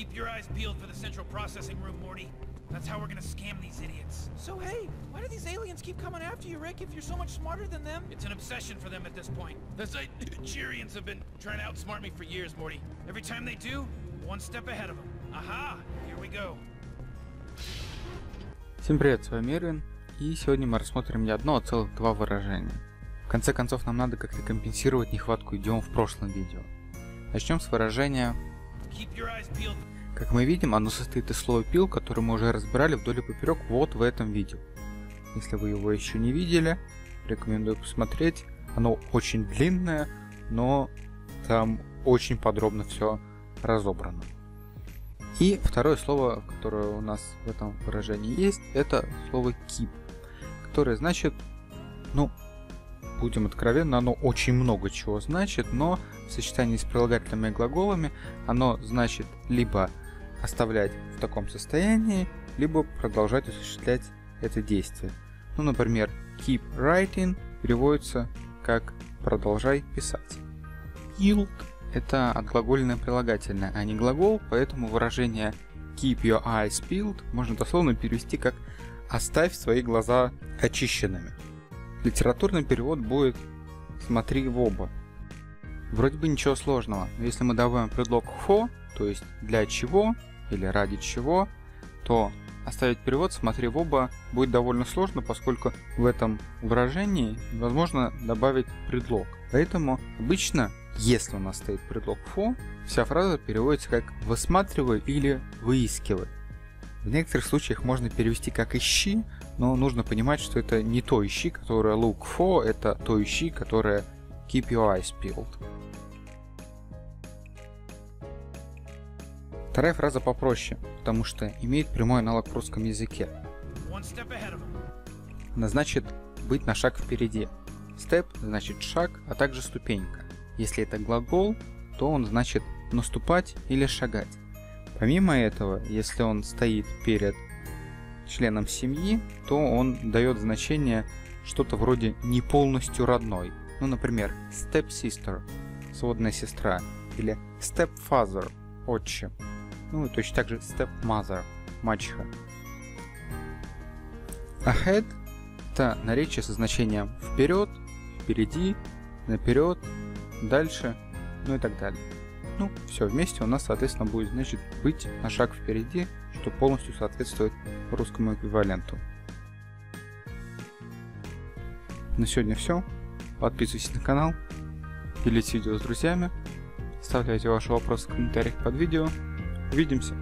Keep your eyes peeled for the central processing room, Morty. That's how we're gonna scam these idiots. So hey, why do these aliens keep coming after you, Rick, if you're so much smarter than them? It's an obsession for them at this point. The Nigerians have been trying to outsmart me for years, Morty. Every time they do, one step ahead of them. Aha! Here we go. Всем привет, с вами Ирвин, и сегодня мы рассмотрим не одно, а целых два выражения. В конце концов, нам надо как-то компенсировать нехватку идиом в прошлом видео. Начнем с выражения Keep your eyes peeled. Как мы видим, оно состоит из слова пил, которое мы уже разбирали вдоль и поперек вот в этом видео. Если вы его еще не видели, рекомендую посмотреть. Оно очень длинное, но там очень подробно все разобрано. И второе слово, которое у нас в этом выражении есть, это слово keep, которое значит, ну, будем откровенны, оно очень много чего значит, но в сочетании с прилагательными и глаголами оно значит либо оставлять в таком состоянии, либо продолжать осуществлять это действие. Ну, например, keep writing переводится как продолжай писать. Yield – это отглагольное прилагательное, а не глагол, поэтому выражение keep your eyes peeled можно дословно перевести как оставь свои глаза очищенными. Литературный перевод будет смотри в оба. Вроде бы ничего сложного, но если мы добавим предлог for, то есть для чего или ради чего, то оставить перевод «смотри в оба» будет довольно сложно, поскольку в этом выражении невозможно добавить предлог. Поэтому обычно, если у нас стоит предлог for, вся фраза переводится как «высматривай» или «выискивай». В некоторых случаях можно перевести как «ищи», но нужно понимать, что это не то «ищи», которое look for, это то «ищи», которое keep your eyes peeled. Вторая фраза попроще, потому что имеет прямой аналог в русском языке. Она значит быть на шаг впереди. Step значит шаг, а также ступенька. Если это глагол, то он значит наступать или шагать. Помимо этого, если он стоит перед членом семьи, то он дает значение что-то вроде не полностью родной. Ну, например, step sister, сводная сестра, или stepfather, отчим. Ну и точно так же stepmother, мачеха. Ahead – это наречие со значением вперед, впереди, наперед, дальше, ну и так далее. Ну, все вместе у нас, соответственно, будет значит быть на шаг впереди, что полностью соответствует русскому эквиваленту. На сегодня все. Подписывайтесь на канал, делитесь видео с друзьями, оставляйте ваши вопросы в комментариях под видео. Увидимся!